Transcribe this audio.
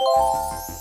Música